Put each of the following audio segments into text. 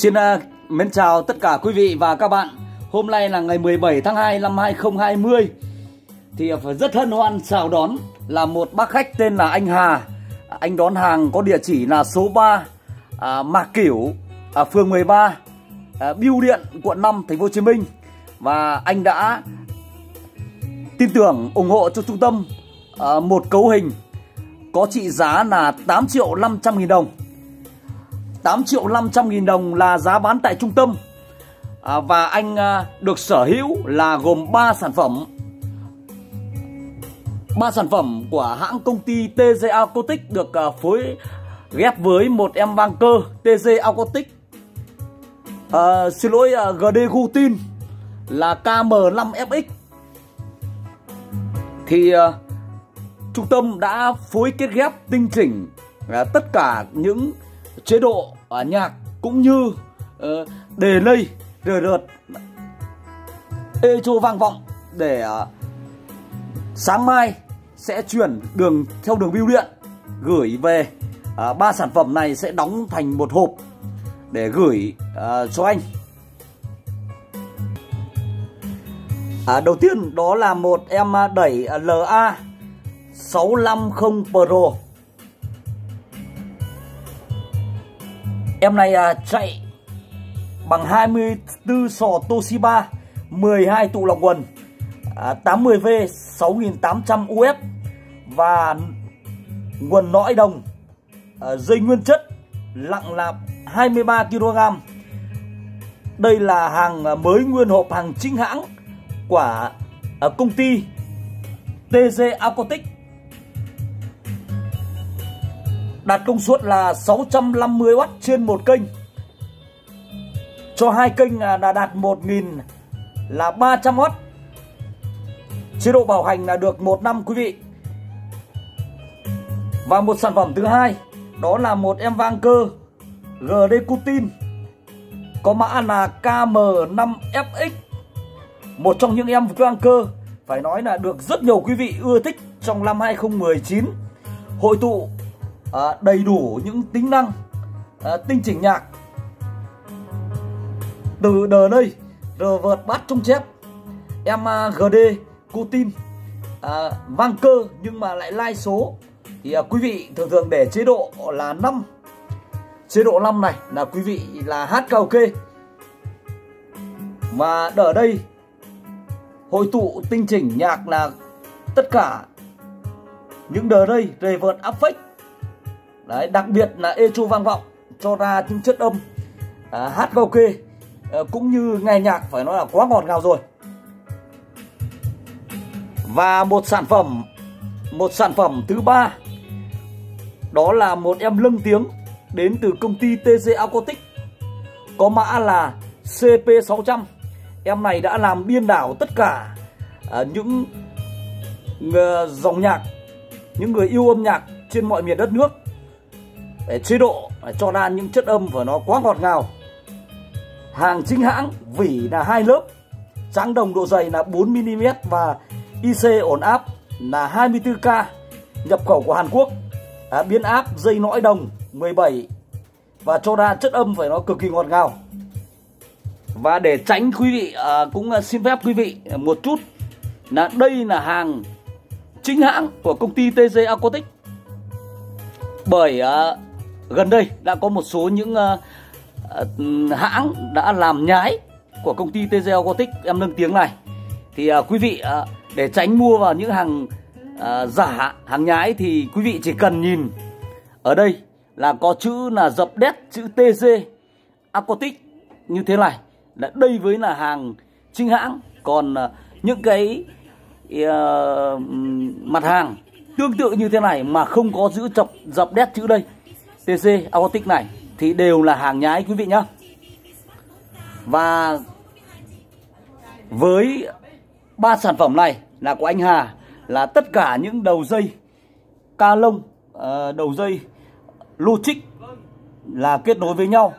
Xin uh, mến chào tất cả quý vị và các bạn. Hôm nay là ngày 17 tháng 2 năm 2020. Thì à, phải rất hân hoan chào đón là một bác khách tên là anh Hà. Anh đón hàng có địa chỉ là số 3 à, Mạc Cửu, à, phường 13, à, Biêu Điện, quận 5, thành phố Hồ Chí Minh. Và anh đã tin tưởng ủng hộ cho trung tâm à, một cấu hình có trị giá là 8 triệu 500 nghìn đồng 8 triệu 500 nghìn đồng là giá bán tại trung tâm. À, Và anh à, được sở hữu là gồm 3 sản phẩm. Ba sản phẩm của hãng công ty TG Acoustic được à, phối ghép với một em vang cơ TG Acoustic. À, Xin lỗi à, GD Gutin là KM5FX Thì à, trung tâm đã phối kết ghép tinh chỉnh à, tất cả những chế độ à, nhạc cũng như uh, đề lây rờ rợt echo vang vọng để uh, sáng mai sẽ chuyển đường theo đường bưu điện gửi về ờ, ba uh, sản phẩm này sẽ đóng thành một hộp để gửi uh, cho anh. À, đầu tiên đó là một em đẩy LA 650 Pro. Em này à, chạy bằng 24 sò Toshiba 12 tụ lọc quần à, 80V 6800 UF và quần nõi đồng à, dây nguyên chất lặng là 23 kg đây là hàng mới nguyên hộp hàng chính hãng của à, công ty TG Acoustic đạt công suất là 650W trên một kênh. Cho hai kênh à, là đạt 1000 là 300W chế độ bảo hành là được một năm, quý vị. Và một sản phẩm thứ hai, đó là một em vang cơ GD Cutin có mã là KM5FX một trong những em vang cơ, phải nói là được rất nhiều quý vị ưa thích trong năm 2019 hội tụ à, đầy đủ những tính năng à, tinh chỉnh nhạc. Từ đờ đây rờ vợt bát trung chép em gd cutin à, ờ, vang cơ nhưng mà lại lai số. Thì à, quý vị thường thường để chế độ là 5 chế độ 5 này là quý vị là hát karaoke. Và ở đây hội tụ tinh chỉnh nhạc là tất cả những đờ đây rề vợt áp phách đấy đặc biệt là echo vang vọng cho ra những chất âm à, hát karaoke à, cũng như nghe nhạc phải nói là quá ngọt ngào rồi. Và một sản phẩm một sản phẩm thứ ba đó là một em lưng tiếng đến từ công ty TC Acoustic có mã là CP600 em này đã làm biên đảo tất cả à, những uh, dòng nhạc những người yêu âm nhạc trên mọi miền đất nước để chế độ cho ra những chất âm và nó quá ngọt ngào. Hàng chính hãng vỉ là hai lớp trắng đồng độ dày là 4 mm và IC ổn áp là 24K nhập khẩu của Hàn Quốc. À, biến áp dây nõi đồng 17 và cho ra chất âm phải nó cực kỳ ngọt ngào. Và để tránh quý vị à, cũng à, xin phép quý vị một chút là đây là hàng chính hãng của công ty TG Acoustic bởi à, gần đây đã có một số những uh, hãng đã làm nhái của công ty TGL Acoustic em nâng tiếng này. Thì uh, quý vị uh, để tránh mua vào những hàng uh, giả hàng nhái thì quý vị chỉ cần nhìn. Ở đây là có chữ là dập đét chữ TG Acoustic như thế này. Là đây với là hàng chính hãng. Còn uh, những cái uh, mặt hàng tương tự như thế này mà không có giữ chọc dập đét chữ đây. TC Aquatic này thì đều là hàng nhái quý vị nhá. Và với ba sản phẩm này là của anh Hà là tất cả những đầu dây ca lông, ờ, đầu dây logic là kết nối với nhau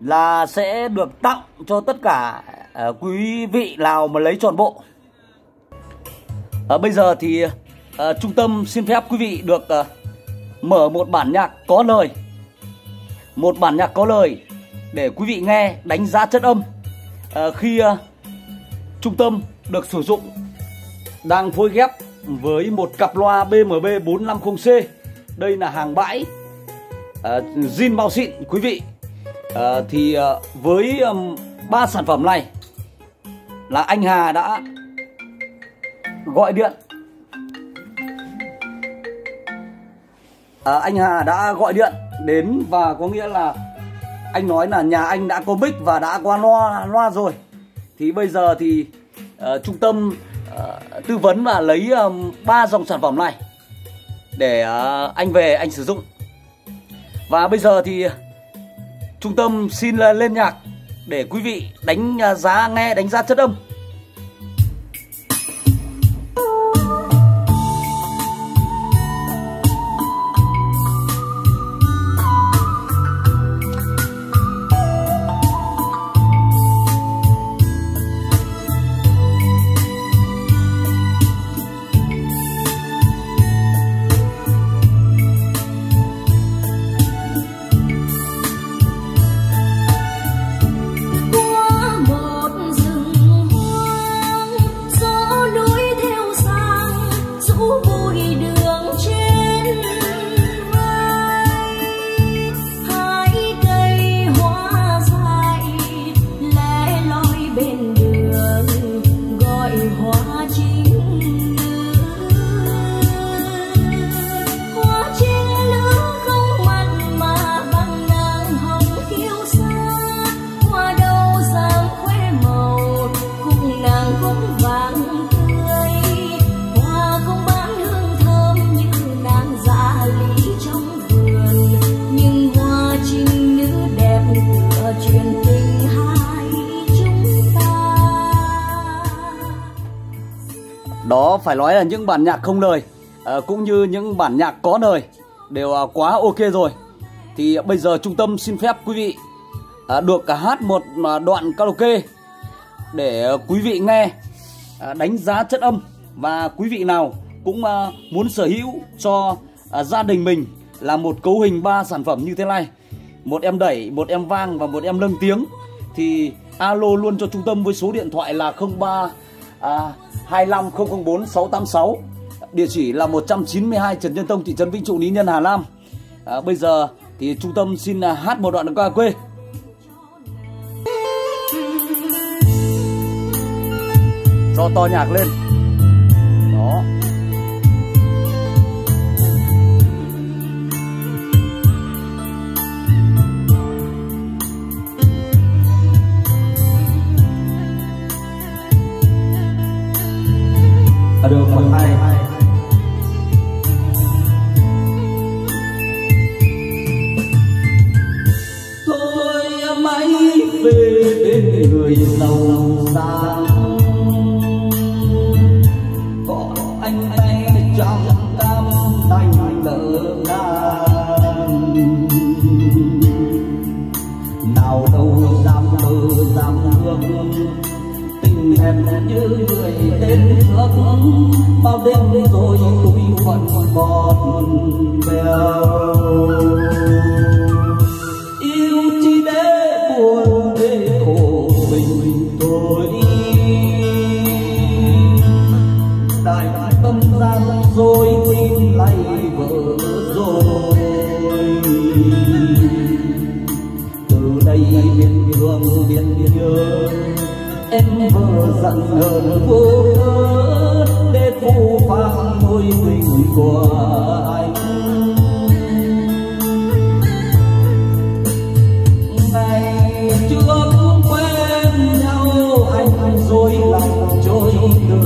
là sẽ được tặng cho tất cả ờ, quý vị nào mà lấy tròn bộ. À, bây giờ thì à, trung tâm xin phép quý vị được à, mở một bản nhạc có lời một bản nhạc có lời để quý vị nghe đánh giá chất âm à, khi à, trung tâm được sử dụng đang phối ghép với một cặp loa BMB 450C. Đây là hàng bãi ờ, à, zin bao xịn quý vị. À, thì à, với ba um, sản phẩm này là anh Hà đã gọi điện à, anh Hà đã gọi điện đến và có nghĩa là anh nói là nhà anh đã có mic và đã qua loa loa rồi. Thì bây giờ thì uh, trung tâm uh, tư vấn và lấy ba uh, dòng sản phẩm này để uh, anh về anh sử dụng. Và bây giờ thì trung tâm xin lên nhạc để quý vị đánh giá nghe đánh giá chất âm. Đó phải nói là những bản nhạc không lời à, ờ, cũng như những bản nhạc có lời đều à, quá ok rồi. Thì bây giờ trung tâm xin phép quý vị à, được hát một à, đoạn karaoke để quý vị nghe à, đánh giá chất âm và quý vị nào cũng à, muốn sở hữu cho à, gia đình mình là một cấu hình ba sản phẩm như thế này một em đẩy một em vang và một em nâng tiếng thì alo luôn cho trung tâm với số điện thoại là 03 à, 25004 686 Địa chỉ là 192 Trần Nhân Tông, thị trấn Vĩnh Trụ, Lý Nhân, Hà Nam. À, Bây giờ thì trung tâm xin à, hát một đoạn qua quê. Cho to nhạc lên. Về bên người giàu sang. Có anh tay trong tam đành lỡ nan nào đâu dám mơ, dám hương tình em như người đến nước bao đêm rồi tôi vẫn bọt em vừa giận hờn vô cớ để thu phang mối tình của anh. Ngày trước quen nhau, anh rồi lòng trôi đường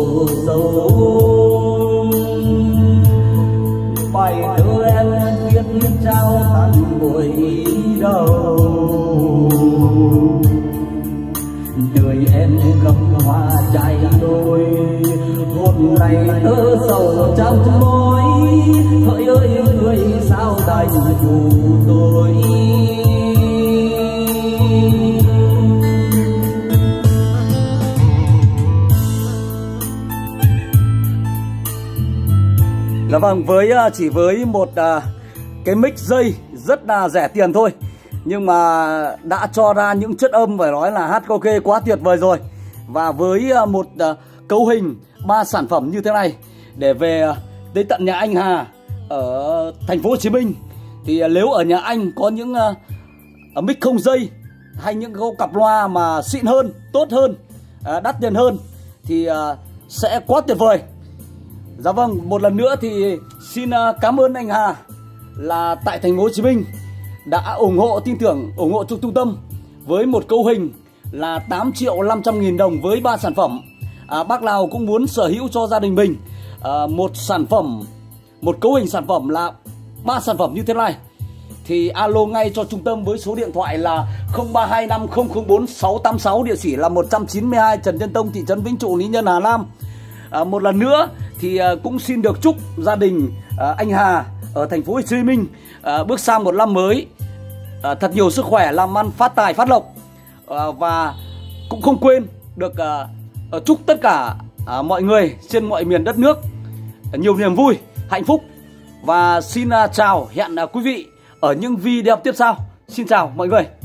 này nay tớ sầu trong môi hỡi ơi người sao đành phụ tôi? Dạ vâng, với à, chỉ với một à, cái mic dây rất là rẻ tiền thôi Nhưng mà đã cho ra những chất âm phải nói là hát karaoke quá tuyệt vời rồi. Và với à, một à, cấu hình ba sản phẩm như thế này. Để về ờ, đến tận nhà anh Hà ở thành phố Hồ Chí Minh. Thì ờ, nếu ở nhà anh có những uh, mic không dây Hay những câu cặp loa mà xịn hơn, tốt hơn, đắt tiền hơn Thì sẽ quá tuyệt vời. Dạ vâng, một lần nữa thì xin uh, cảm ơn anh Hà là tại thành phố Hồ Chí Minh đã ủng hộ tin tưởng ủng hộ cho trung tâm với một câu hình là 8 triệu 500 nghìn đồng với ba sản phẩm. À, bác nào cũng muốn sở hữu cho gia đình mình à, một sản phẩm một cấu hình sản phẩm là ba sản phẩm như thế này. Thì alo ngay cho trung tâm với số điện thoại là 0325004686 địa chỉ là 192 Trần Nhân Tông thị trấn Vĩnh Trụ Lý Nhân Hà Nam. À, một lần nữa thì à, cũng xin được chúc gia đình à, anh Hà ở thành phố Hồ Chí Minh à, bước sang một năm mới. À, thật nhiều sức khỏe, làm ăn phát tài phát lộc. À, và cũng không quên được à, Ờ, chúc tất cả à, mọi người trên mọi miền đất nước à, nhiều niềm vui, hạnh phúc và xin à, chào hẹn quý vị ở những video tiếp sau. Xin chào mọi người.